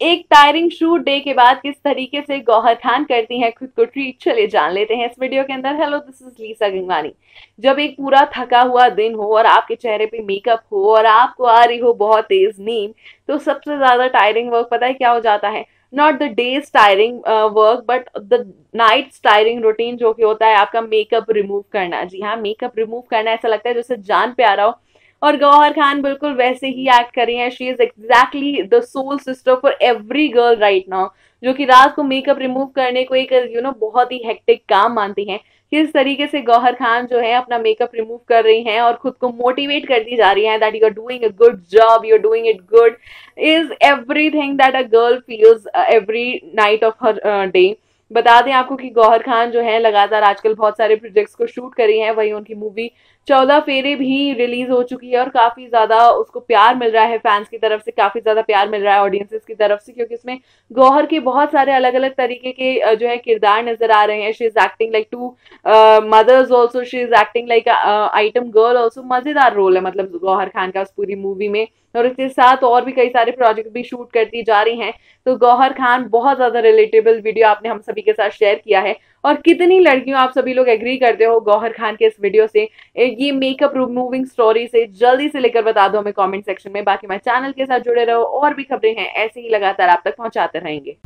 एक tiring shoot day के बाद किस तरीके से गौहर खान करती हैं, खुद को ट्रीट चले जान लेते हैं इस वीडियो के अंदर। Hello this is Lisa Gangwani जब एक पूरा थका हुआ दिन हो और आपके चेहरे पे मेकअप हो और आपको आ रही हो बहुत तेज नींद तो सबसे ज़्यादा टायरिंग वर्क पता है क्या हो जाता है? Not the days tiring work but the night tiring routine जो कि होता है, आपका मेकअप रिमूव करना। जी हाँ मेकअप रिमूव करना ऐसा लगता है जैसे जान पे आ रहा हो और गौहर खान बिल्कुल वैसे ही एक्ट कर रही हैं। She is exactly the soul sister for every girl right now जो कि रात को मेकअप रिमूव करने को एक यू नो बहुत ही हेक्टिक काम मानती हैं। किस तरीके से गौहर खान जो है, अपना मेकअप रिमूव कर रही हैं और खुद को मोटिवेट करती जा रही हैं that you are doing a good job you are doing it good is everything that a girl feels every night of her day बता दें आपको कि गौहर खान जो है, लगातार आजकल बहुत सारे प्रोजेक्ट्स को शूट करी हैं, वही उनकी मूवी चौदह फेरे भी रिलीज़ हो चुकी है और काफ़ी ज़्यादा उसको प्यार मिल रहा है फैंस की तरफ़ से, काफ़ी ज़्यादा प्यार मिल रहा है ऑडियंसेस की तरफ़ से, क्योंकि इसमें गौहर के बहुत सारे अलग अलग तरीके के जो है किरदार नज़र आ रहे हैं। She is acting like two mothers also she is acting like item girl also मज़ेदार रोल है मतलब गौहर खान का उस पूरी मूवी में। और इसके साथ और भी कई सारे प्रोजेक्ट भी शूट करती जा रही हैं। तो गौहर खान बहुत ज़्यादा रिलेटेबल वीडियो आपने हम सभी के साथ शेयर किया है। और कितनी लड़कियों, आप सभी लोग एग्री करते हो गौहर खान के इस वीडियो से ये मेकअप रिमूविंग स्टोरी से, जल्दी से लेकर बता दो हमें कॉमेंट सेक्शन में। बाकी मैं चैनल के साथ जुड़े रहो, और भी खबरें हैं, ऐसे ही लगातार आप तक पहुंचाते रहेंगे।